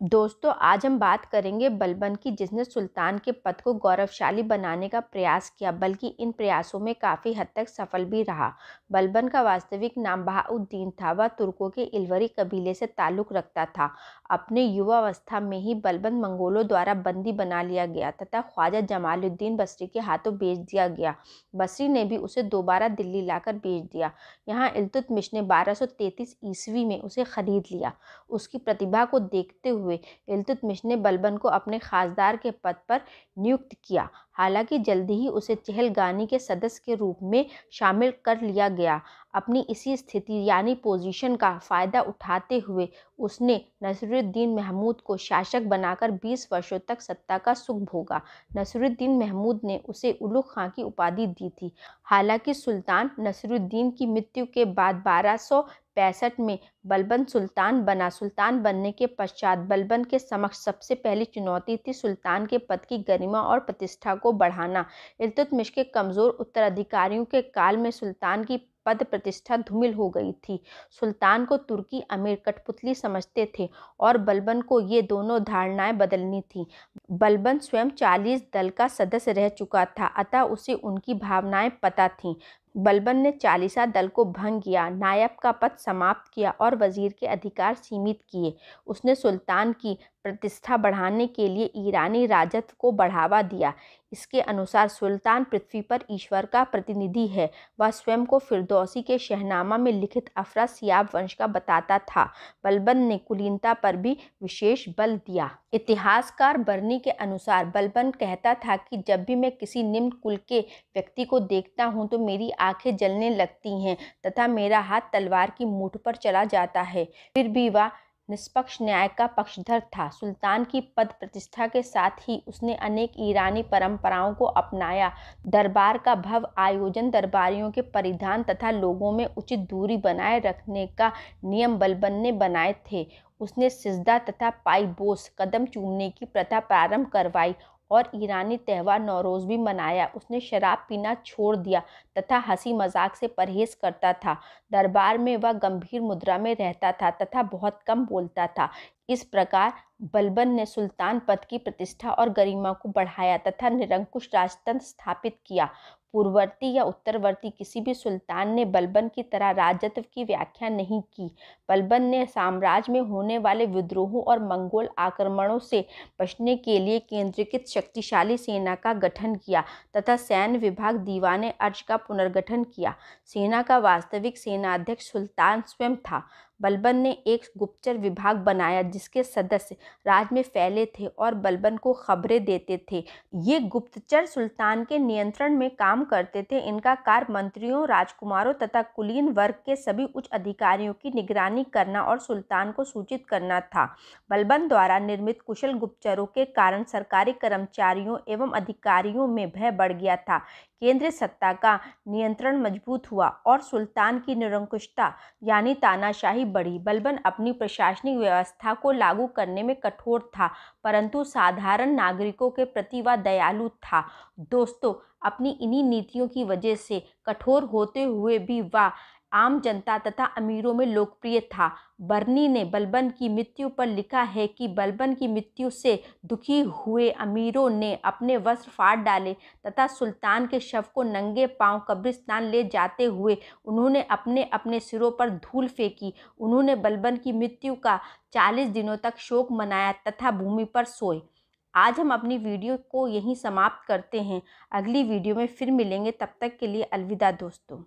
दोस्तों, आज हम बात करेंगे बलबन की, जिसने सुल्तान के पद को गौरवशाली बनाने का प्रयास किया, बल्कि इन प्रयासों में काफ़ी हद तक सफल भी रहा। बलबन का वास्तविक नाम बहाउद्दीन था। वह तुर्कों के इलवरी कबीले से ताल्लुक़ रखता था। अपने युवावस्था में ही बलबन मंगोलों द्वारा बंदी बना लिया गया तथा ख्वाजा जमालुद्दीन बसरी के हाथों बेच दिया गया। बसरी ने भी उसे दोबारा दिल्ली लाकर बेच दिया। यहाँ इल्तुतमिश ने बारह ईस्वी में उसे ख़रीद लिया। उसकी प्रतिभा को देखते हुए हुए। इल्तुतमिश ने बलबन को अपने खासदार के पद पर नियुक्त किया। हालाँकि जल्दी ही उसे चहलगानी के सदस्य के रूप में शामिल कर लिया गया। अपनी इसी स्थिति, यानी पोजीशन का फ़ायदा उठाते हुए उसने नसरुद्दीन महमूद को शासक बनाकर 20 वर्षों तक सत्ता का सुख भोगा। नसरुद्दीन महमूद ने उसे उलू खां की उपाधि दी थी। हालाँकि सुल्तान नसरुद्दीन की मृत्यु के बाद बारह पैंसठ में बलबन सुल्तान बना। सुल्तान बनने के पश्चात बलबन के समक्ष सबसे पहली चुनौती थी सुल्तान के पद की गरिमा और प्रतिष्ठा को बढ़ाना। इल्तुतमिश के कमज़ोर उत्तराधिकारियों के काल में सुल्तान की पद प्रतिष्ठा धूमिल हो गई थी। सुल्तान को तुर्की अमीर कठपुतली समझते थे और बलबन को ये दोनों धारणाएँ बदलनी थी। बलबन स्वयं चालीस दल का सदस्य रह चुका था, अतः उसे उनकी भावनाएँ पता थीं। बलबन ने चालीसा दल को भंग किया, नायब का पद समाप्त किया और वज़ीर के अधिकार सीमित किए। उसने सुल्तान की प्रतिष्ठा बढ़ाने के लिए ईरानी राजत्व को बढ़ावा दिया। इसके अनुसार सुल्तान पृथ्वी पर ईश्वर का प्रतिनिधि है। वह स्वयं को फिरदौसी के शहनामा में लिखित अफरा सियाब वंश का बताता था। बलबन ने कुलीनता पर भी विशेष बल दिया। इतिहासकार बर्नी के अनुसार बलबन कहता था कि, जब भी मैं किसी निम्न कुल के व्यक्ति को देखता हूँ तो मेरी आँखें जलने लगती हैं तथा मेरा हाथ तलवार की मूठ पर चला जाता है। फिर भी वह निष्पक्ष न्याय का पक्षधर था। सुल्तान की पद प्रतिष्ठा के साथ ही उसने अनेक ईरानी परंपराओं को अपनाया। दरबार का भव आयोजन दरबारियों के परिधान तथा लोगों में उचित दूरी बनाए रखने का नियम बलबन ने बनाए थे। उसने सिजदा तथा पाईबोस कदम चूमने की प्रथा प्रारंभ करवाई और ईरानी त्यौहार नौरोज़ भी मनाया। उसने शराब पीना छोड़ दिया तथा हँसी मज़ाक से परहेज करता था। दरबार में वह गंभीर मुद्रा में रहता था तथा बहुत कम बोलता था। इस प्रकार बलबन ने सुल्तान पद की प्रतिष्ठा और गरिमा को बढ़ाया तथा निरंकुश राजतंत्र स्थापित किया। पूर्ववर्ती या उत्तरवर्ती किसी भी सुल्तान ने बलबन की तरह राजत्व की व्याख्या नहीं की। बलबन ने साम्राज्य में होने वाले विद्रोहों और मंगोल आक्रमणों से बचने के लिए केंद्रीकृत शक्तिशाली सेना का गठन किया तथा सैन्य विभाग दीवाने अर्ज़ का पुनर्गठन किया। सेना का वास्तविक सेनाध्यक्ष सुल्तान स्वयं था। बलबन ने एक गुप्तचर विभाग बनाया जिसके सदस्य राज में फैले थे और बलबन को खबरें देते थे। ये गुप्तचर सुल्तान के नियंत्रण में काम करते थे। इनका कार्य मंत्रियों, राजकुमारों तथा कुलीन वर्ग के सभी उच्च अधिकारियों की निगरानी करना और सुल्तान को सूचित करना था। बलबन द्वारा निर्मित कुशल गुप्तचरों के कारण सरकारी कर्मचारियों एवं अधिकारियों में भय बढ़ गया था। केंद्रीय सत्ता का नियंत्रण मज़बूत हुआ और सुल्तान की निरंकुशता यानी तानाशाही बढ़ी बलबन अपनी प्रशासनिक व्यवस्था को लागू करने में कठोर था, परंतु साधारण नागरिकों के प्रति वह दयालु था। दोस्तों, अपनी इन्हीं नीतियों की वजह से कठोर होते हुए भी वह आम जनता तथा अमीरों में लोकप्रिय था। बर्नी ने बलबन की मृत्यु पर लिखा है कि बलबन की मृत्यु से दुखी हुए अमीरों ने अपने वस्त्र फाड़ डाले तथा सुल्तान के शव को नंगे पाँव कब्रिस्तान ले जाते हुए उन्होंने अपने अपने सिरों पर धूल फेंकी। उन्होंने बलबन की मृत्यु का चालीस दिनों तक शोक मनाया तथा भूमि पर सोए। आज हम अपनी वीडियो को यहीं समाप्त करते हैं। अगली वीडियो में फिर मिलेंगे। तब तक के लिए अलविदा दोस्तों।